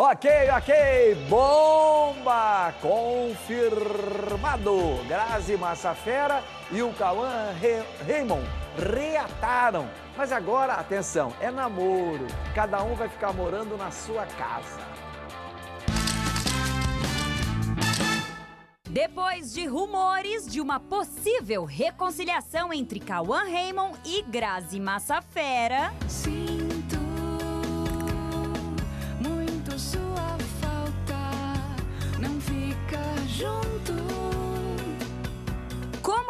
Ok, ok, bomba! Confirmado! Grazi Massafera e o Cauã Re Raymond reataram. Mas agora, atenção, é namoro. Cada um vai ficar morando na sua casa. Depois de rumores de uma possível reconciliação entre Cauã Raymond e Grazi Massafera. Sinto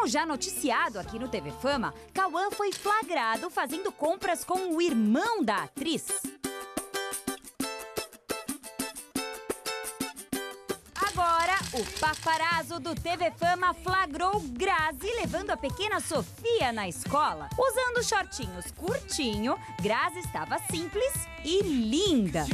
já noticiado aqui no TV Fama, Cauã foi flagrado fazendo compras com o irmão da atriz. Agora, o paparazzo do TV Fama flagrou Grazi levando a pequena Sofia na escola. Usando shortinhos curtinho, Grazi estava simples e linda.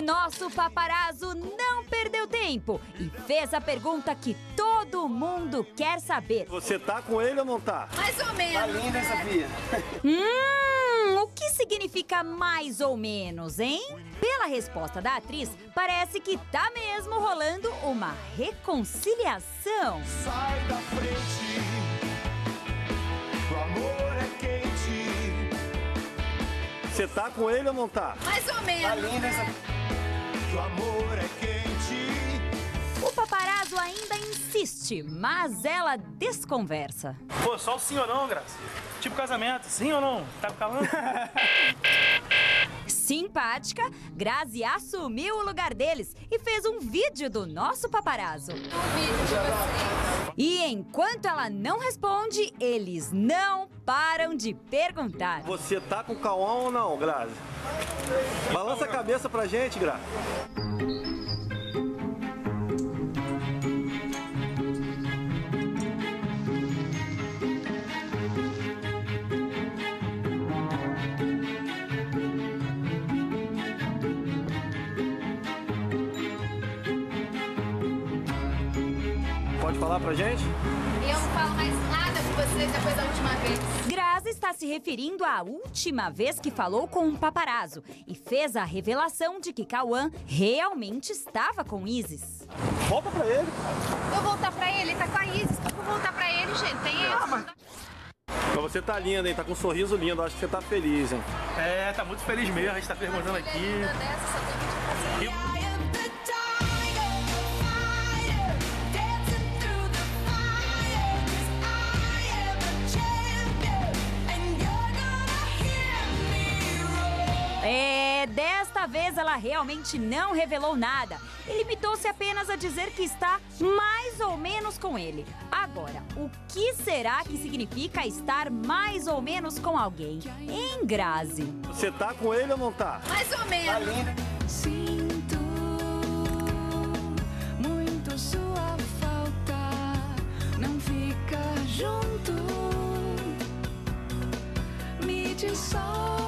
E nosso paparazzo não perdeu tempo e fez a pergunta que todo mundo quer saber. Você tá com ele ou não tá? Mais ou menos. linda, hein, Sofia? Hum, o que significa mais ou menos, hein? Pela resposta da atriz, parece que tá mesmo rolando uma reconciliação. Sai da frente, o amor é quente. Você tá com ele ou não tá? Mais ou menos. linda, hein, O amor é quente. O paparazzo ainda insiste, mas ela desconversa. Pô, só o sim ou não, Graça? Tipo casamento, sim ou não? Tá calando? Simpática, Grazi assumiu o lugar deles e fez um vídeo do nosso paparazzo. Um vídeo. E enquanto ela não responde, eles não param de perguntar. Você tá com Cauã ou não, Grazi? Balança a cabeça pra gente, Grazi. Pode falar pra gente? Eu não falo mais nada com vocês depois da última vez. Grazi está se referindo à última vez que falou com um paparazzo e fez a revelação de que Cauã realmente estava com Isis. Volta pra ele. Vou voltar pra ele, tá com a Isis. Vou voltar pra ele, gente. Tem essa. Mas você tá linda, hein? Tá com um sorriso lindo. Acho que você tá feliz, hein? É, tá muito feliz mesmo, a gente tá perguntando aqui. Dessa, só tem que fazer. É, desta vez ela realmente não revelou nada e limitou-se apenas a dizer que está mais ou menos com ele. Agora, o que será que significa estar mais ou menos com alguém? Em Grazi. Você tá com ele ou não tá? Mais ou menos. Sinto muito sua falta, não fica junto. Me só